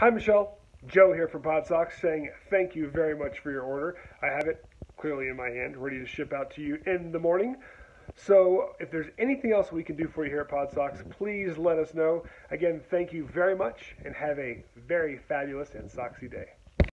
Hi, Michele. Joe here from PodSox saying thank you very much for your order. I have it clearly in my hand, ready to ship out to you in the morning. So if there's anything else we can do for you here at PodSox, please let us know. Again, thank you very much and have a very fabulous and soxy day.